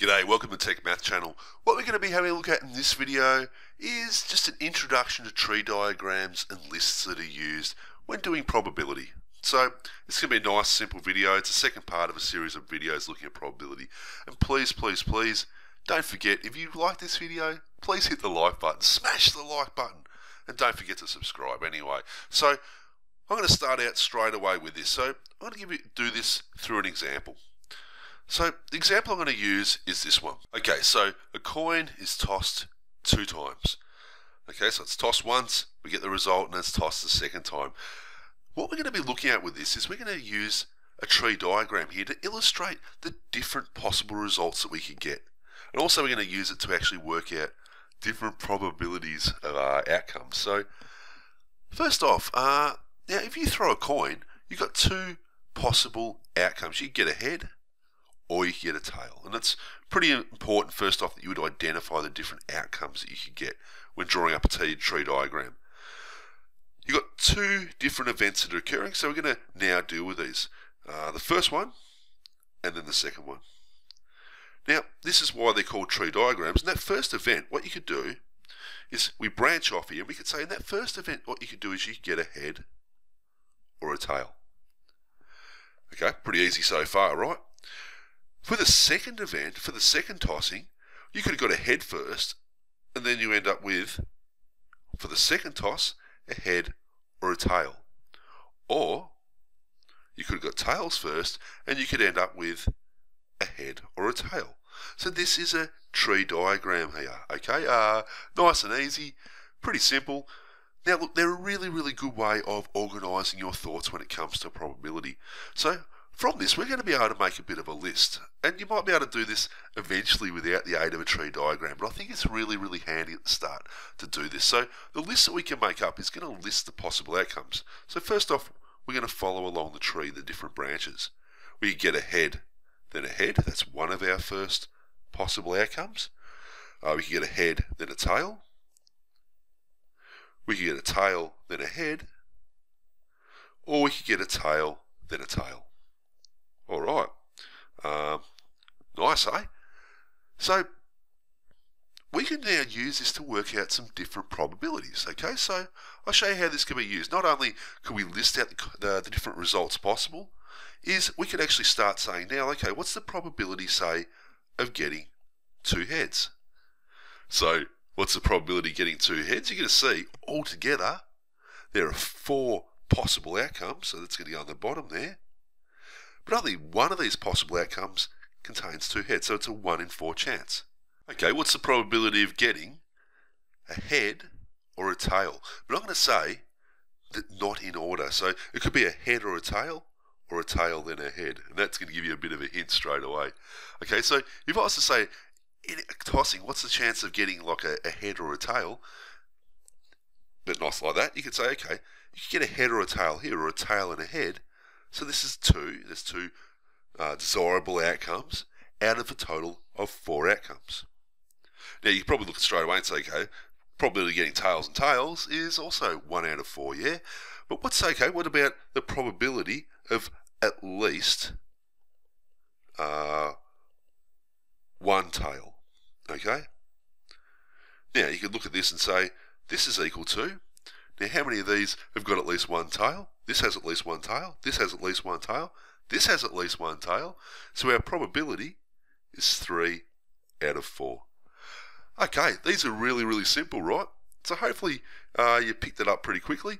G'day, welcome to tecmath Channel. What we're going to be having a look at in this video is just an introduction to tree diagrams and lists that are used when doing probability. So, it's going to be a nice simple video. It's the second part of a series of videos looking at probability. And please, please, please, don't forget, if you like this video, please hit the like button. Smash the like button. And don't forget to subscribe anyway. So, I'm going to start out straight away with this. So, I'm going to give you, do this through an example. So the example I'm going to use is this one. Okay, so a coin is tossed two times. Okay, so it's tossed once, we get the result, and it's tossed the second time. What we're going to be looking at with this is we're going to use a tree diagram here to illustrate the different possible results that we can get. And also we're going to use it to actually work out different probabilities of our outcomes. So first off, uh, now if you throw a coin, you've got two possible outcomes. You get a head or you can get a tail. And it's pretty important, first off, that you would identify the different outcomes that you could get when drawing up a tree diagram. You've got two different events that are occurring, so we're going to now deal with these. Uh, the first one, and then the second one. Now, this is why they're called tree diagrams. In that first event, what you could do is we branch off here, and we could say in that first event, what you could do is you could get a head or a tail. Okay, pretty easy so far, right? For the second event, for the second tossing, you could have got a head first, and then you end up with, for the second toss, a head or a tail. Or you could have got tails first, and you could end up with a head or a tail. So this is a tree diagram here, okay? Uh, nice and easy, pretty simple. Now look, they're a really, really good way of organising your thoughts when it comes to probability. So from this, we're going to be able to make a bit of a list. And you might be able to do this eventually without the aid of a tree diagram, but I think it's really, really handy at the start to do this. So the list that we can make up is going to list the possible outcomes. So first off, we're going to follow along the tree, the different branches. We get a head, then a head. That's one of our first possible outcomes. Uh, we can get a head, then a tail. We can get a tail, then a head. Or we could get a tail, then a tail. All right. Um, nice, eh? So we can now use this to work out some different probabilities. Okay, so I'll show you how this can be used. Not only can we list out the, the, the different results possible, is we can actually start saying now, okay, what's the probability, say, of getting two heads? So what's the probability of getting two heads? You're going to see altogether there are four possible outcomes, so that's going to go on the bottom there. But only one of these possible outcomes contains two heads, so it's a 1 in 4 chance. Okay, what's the probability of getting a head or a tail? But I'm going to say that not in order. So it could be a head or a tail, or a tail then a head. And that's going to give you a bit of a hint straight away. Okay, so if I was to say, in tossing, what's the chance of getting like a, a head or a tail? But not like that. You could say, okay, you could get a head or a tail here, or a tail and a head. So this is two, there's two uh, desirable outcomes out of a total of four outcomes. Now you probably look straight away and say, okay, probability of getting tails and tails is also one out of four, yeah? But what's okay, what about the probability of at least uh, one tail, okay? Now you could look at this and say, this is equal to, now how many of these have got at least one tail? This has at least one tail. This has at least one tail. This has at least one tail. So our probability is 3 out of 4. Okay, these are really, really simple, right? So hopefully uh, you picked it up pretty quickly.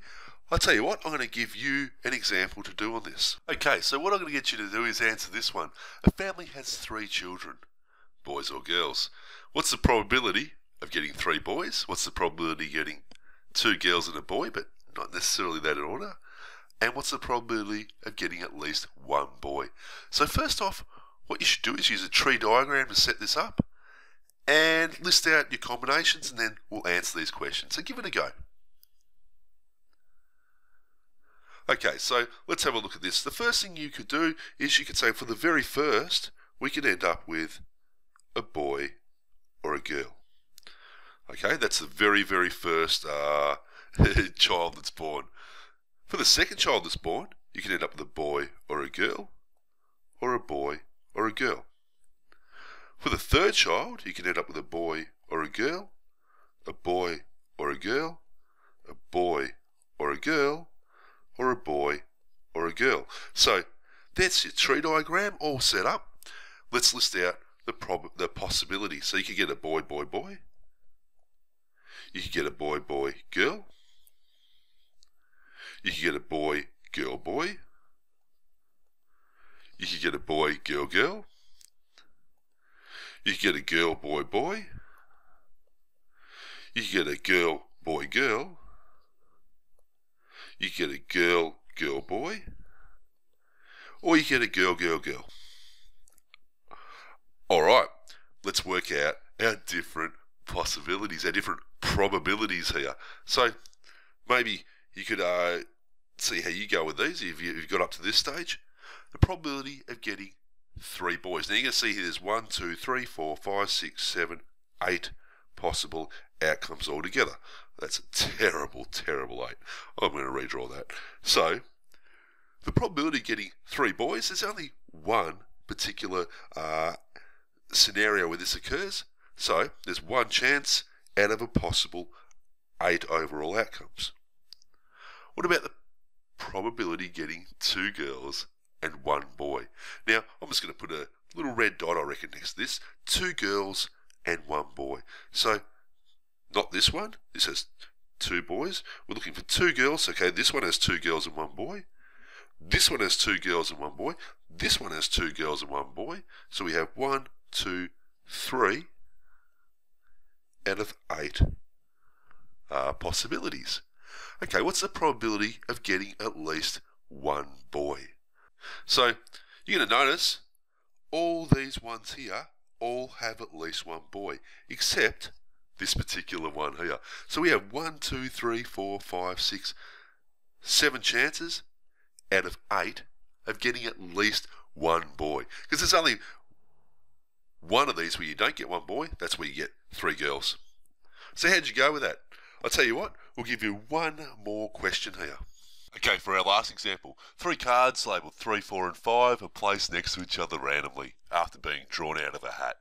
I'll tell you what, I'm going to give you an example to do on this. Okay, so what I'm going to get you to do is answer this one. A family has three children, boys or girls. What's the probability of getting three boys? What's the probability of getting two girls and a boy, but not necessarily that in order? and what's the probability of getting at least one boy. So first off, what you should do is use a tree diagram to set this up and list out your combinations and then we'll answer these questions. So give it a go. Okay, so let's have a look at this. The first thing you could do is you could say for the very first, we could end up with a boy. Okay, that's the very, very first uh, child that's born. For the second child that's born, you can end up with a boy or a girl, or a boy or a girl. For the third child, you can end up with a boy or a girl, a boy or a girl, a boy or a girl, or a boy or a girl. So that's your tree diagram all set up. Let's list out the prob- the possibilities. So you could get a boy, boy, boy. You could get a boy, boy, girl. You could get a boy, girl, boy. You could get a boy, girl, girl. You could get a girl, boy, boy. You could get a girl, boy, girl. You get a girl, girl, boy. Or you get a girl, girl, girl. All right, let's work out our different possibilities, our different probabilities here. So maybe you could uh, see how you go with these if you, have got up to this stage. The probability of getting three boys. Now you can see here there's one, two, three, four, five, six, seven, eight possible outcomes altogether. That's a terrible, terrible eight. I'm going to redraw that. So the probability of getting three boys, there's only one particular uh, scenario where this occurs. So there's one chance out of a possible eight overall outcomes. What about the probability getting two girls and one boy? Now, I'm just going to put a little red dot, I reckon, next to this. Two girls and one boy. So, not this one. This has two boys. We're looking for two girls. Okay, this one has two girls and one boy. This one has two girls and one boy. This one has two girls and one boy. So we have one, two, three out of eight uh, possibilities. Okay, what's the probability of getting at least one boy? So you're going to notice all these ones here all have at least one boy, except this particular one here. So we have one, two, three, four, five, six, seven chances out of eight of getting at least one boy. Because there's only one of these where you don't get one boy, that's where you get three girls. So how'd you go with that? I'll tell you what, we'll give you one more question here. Okay, for our last example, three cards labelled 3, 4 and 5 are placed next to each other randomly after being drawn out of a hat.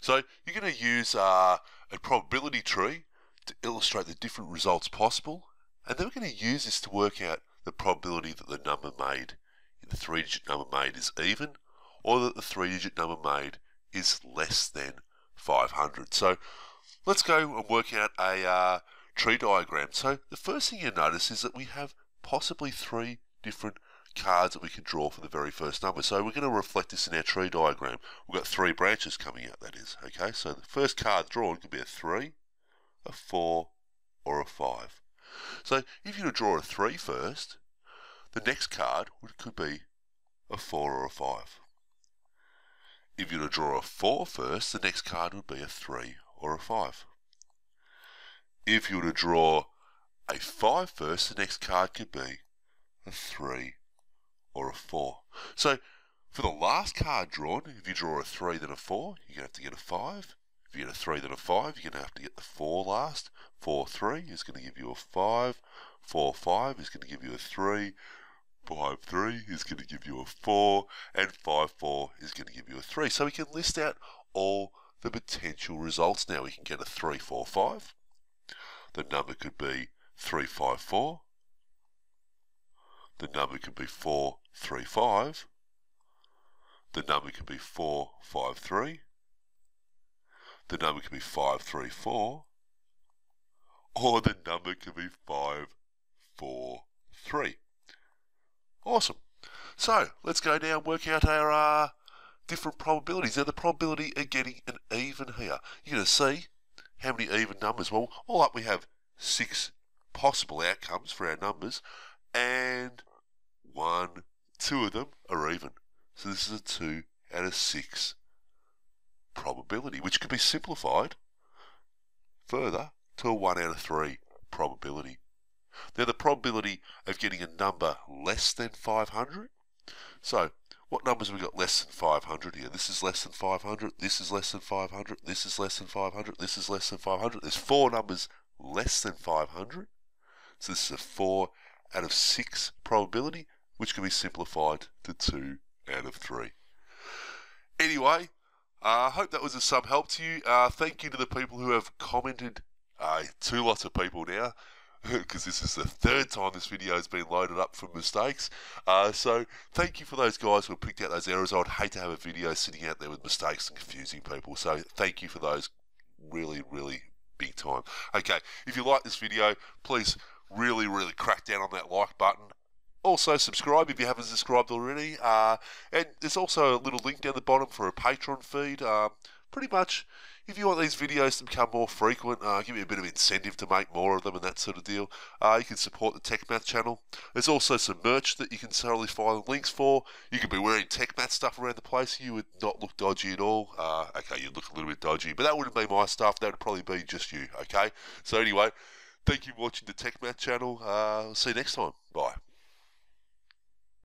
So you're going to use uh, a probability tree to illustrate the different results possible, and then we're going to use this to work out the probability that the number made, the three-digit number made is even, or that the three-digit number made is less than 500. So let's go and work out a uh, tree diagram. So the first thing you notice is that we have possibly three different cards that we can draw for the very first number. So we're going to reflect this in our tree diagram. We've got three branches coming out, that is. Okay, so the first card drawn could be a 3, a 4, or a 5. So if you were to draw a 3 first, the next card could be a 4 or a 5. If you were to draw a 4 first, the next card would be a 3 or a 5. If you were to draw a 5 first, the next card could be a 3 or a 4. So for the last card drawn, if you draw a 3 then a 4, you're going to have to get a 5. If you get a 3 then a 5, you're going to have to get the 4 last. 4 3 is going to give you a 5. 4 5 is going to give you a 3. 5 3 is going to give you a 4. And 5 4 is going to give you a 3. So we can list out all the potential results now. We can get a 3 4 5. The number could be 354. The number could be 435. The number could be 453. The number could be 534. Or the number could be 543. Awesome. So, let's go now and work out our uh, different probabilities. Now, the probability of getting an even here. You're going to see how many even numbers. Well, all up we have six possible outcomes for our numbers, and one, two of them are even. So this is a 2 out of 6 probability, which can be simplified further to a 1 out of 3 probability. Now the probability of getting a number less than 500. So what numbers have we got less than 500 here? This is less than 500, this is less than 500, this is less than 500, this is less than 500. There's four numbers less than 500. So this is a 4 out of 6 probability, which can be simplified to 2 out of 3. Anyway, I uh, hope that was of some help to you. Uh, thank you to the people who have commented. Uh, two lots of people now, because this is the third time this video has been loaded up from mistakes. Uh, so thank you for those guys who picked out those errors. I would hate to have a video sitting out there with mistakes and confusing people. So thank you for those really, really big time. Okay, if you like this video, please really, really crack down on that like button. Also, subscribe if you haven't subscribed already. Uh, and there's also a little link down the bottom for a Patreon feed. Uh, pretty much, if you want these videos to become more frequent, uh, give me a bit of incentive to make more of them and that sort of deal, uh, you can support the tecmath channel. There's also some merch that you can totally find links for. You could be wearing tecmath stuff around the place. You would not look dodgy at all. Uh, okay, you'd look a little bit dodgy, but that wouldn't be my stuff. That would probably be just you, okay? So anyway, thank you for watching the tecmath channel. Uh, see you next time. Bye.